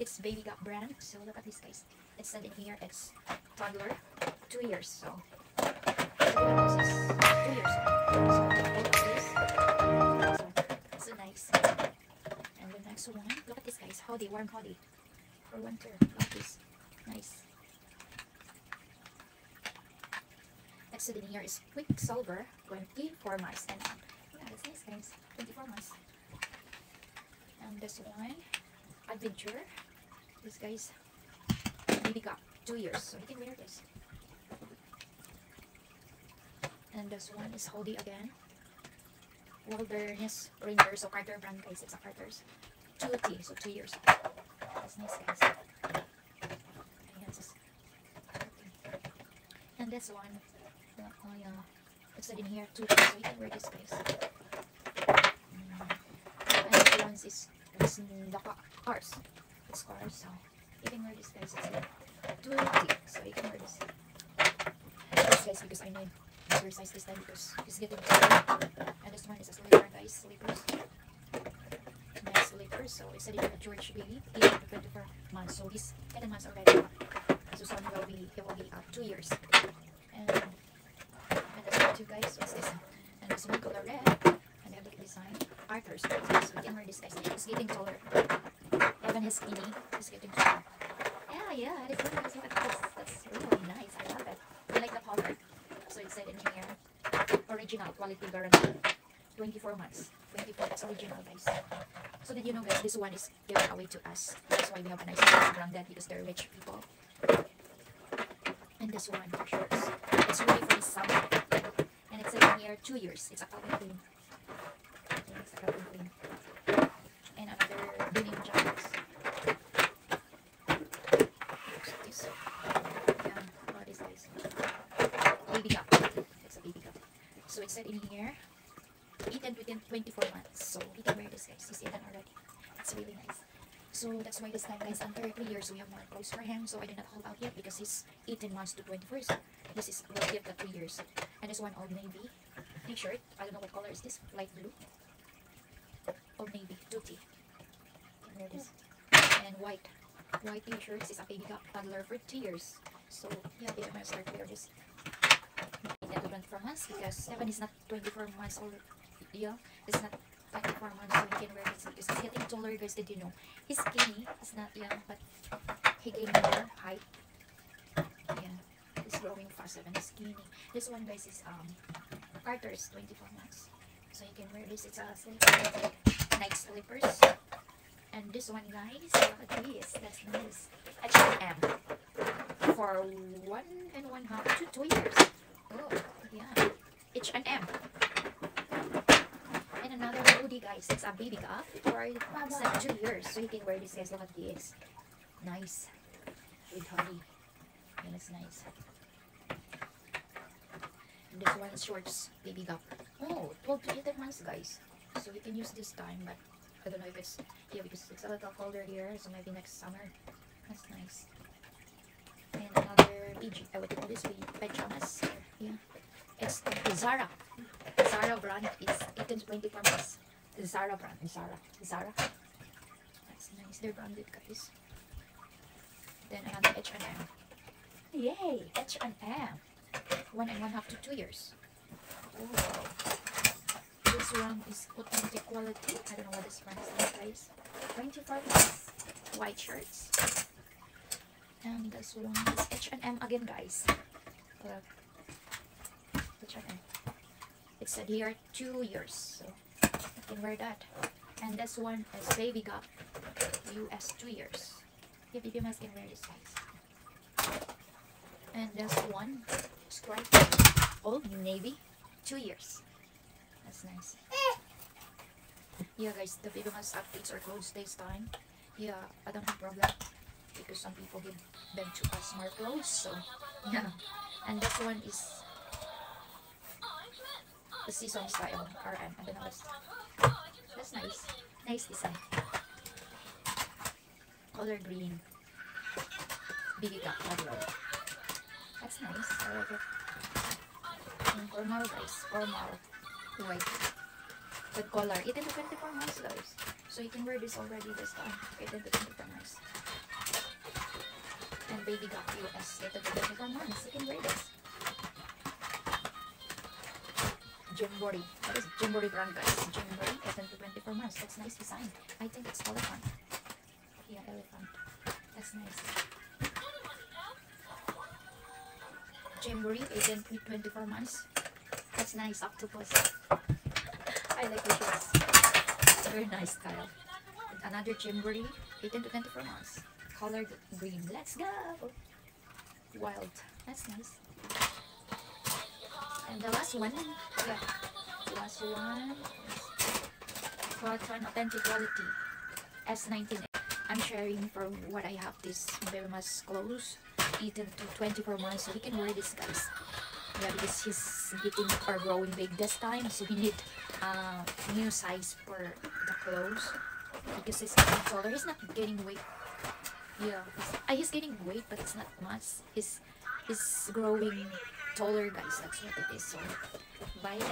It's Baby Gap brand. So look at this guys. It said in here it's toddler, two years. So this is two years. So. So, nice. And the next one, look at this guys. Hoodie, warm hoodie for winter. At this. Nice. Next in here is Quick Quiksilver 24 mice and yeah, that's nice guys. 24 mice. And this one, Adventure. This guy's baby got two years, so you can wear this. And this one is Hody again. Wilderness Ranger, so Carter brand guys, it's a Carter's. 2T, so two years. That's nice guys. And this one, uh, oh yeah, it's in here too, so you can wear this guys. And this one is this the cars. It's cars, so you can wear this guys. It's like 2T, so you can wear this. This guys because I need exercise this time because it's getting cold. And this one is a slipper guys, slippers. Nice slippers. So it's a little George Bailey, 18 to 24 months. So he's 10 months already. So son will be he will be uh, two years. And and this one too guys, what's this? And this one color red. And they have the design. Arthur's so we can wear this guys. He's getting taller. Even his skinny is getting taller. Yeah, yeah, it's really nice. This. That's really nice. I love it. I like the color. So it said in here, original quality guarantee. 24 months. 24, that's original guys. So did you know guys, this one is given away to us. That's why we have a nice price branded because they're rich people. And this one for shorts. It's really for summer. And it's in here two years. It's a Klein. Yeah, it's a Calvin Klein. And another denim jackets. Looks like this. Yeah, what is this? Baby cup. It's a baby cup. Said in here, eaten within 24 months. So he can wear this guys. He's eaten already. It's really nice. So that's why this time guys, under 3 years, we have more clothes for him. So I did not hold out yet because he's 18 months to 24. So this is, will give the 3 years. And this one, Old Navy t-shirt. I don't know what color is this. Light blue. Old Navy, duty. Wear this. And white. White t-shirts is a baby cup toddler for 2 years. So yeah, I'm gonna start to wear this. It different from us because 7 is not 24 months old. Yeah, it's not 24 months so he can wear this because he's getting taller guys did you know? He's skinny he's not young but he gained more height. Yeah he's growing faster than skinny. This one guys is um Carter's 24 months so you can wear this. It's a night slippers. And this one guys look at this that's nice. H&M for one and one half to two years. Oh yeah H&M and another hoodie, guys. It's a baby cup for seven two years. So you can wear this, guys. Look at this. Nice. With hoodie. And it's nice. And this one shorts, baby cup. Oh, 12 to 18 months, guys. So we can use this time, but I don't know if it's yeah because it's a little colder here. So maybe next summer. That's nice. And another PG. I would call this pajamas. Yeah. It's Zara. Zara brand is 18 to 24 months. Zara brand. Zara. Zara. That's nice. They're branded, guys. Then another H&M. Yay! H&M. One and one half to two years. Oh. This one is authentic quality. I don't know what this brand is, guys. 24 months. White shirts. And this one is H&M again, guys. H&M. It said here two years, so I can wear that. And this one is Baby Gap US two years. Yeah, baby mask can wear this size. And this one, Stripe Old Navy, two years. That's nice. Yeah, guys, the baby mask outfits or clothes this time. Yeah, I don't have problem because some people give them to us more clothes. So yeah, and this one is the season style RM. I don't know that's nice. Nice design. Color green. Cup color. That's nice. I like it. And formal guys. Formal. White. With color. 18 to 24 months guys. So you can wear this already this time. 18 to 24 months. And baby got US 18 to 24 months. You can wear this. Gymboree. What is Gymboree brand guys? 18 to 24 months. That's nice design. I think it's elephant. Yeah, elephant. That's nice. Gymboree, 18 to 24 months. That's nice, octopus. I like the. It's very nice style. And another Gymboree, 18 to 24 months. Colored green. Let's go! Wild. That's nice. And the last one, yeah. Last one. Authentic Quality. S19. I'm sharing from what I have this very much clothes 18 to 24 months so we can wear this guys. Yeah because he's getting or growing big this time so we need uh, new size for the clothes. Because he's getting taller he's not getting weight. Yeah he's, uh, he's getting weight but it's not much. He's he's growing taller guys that's what it is so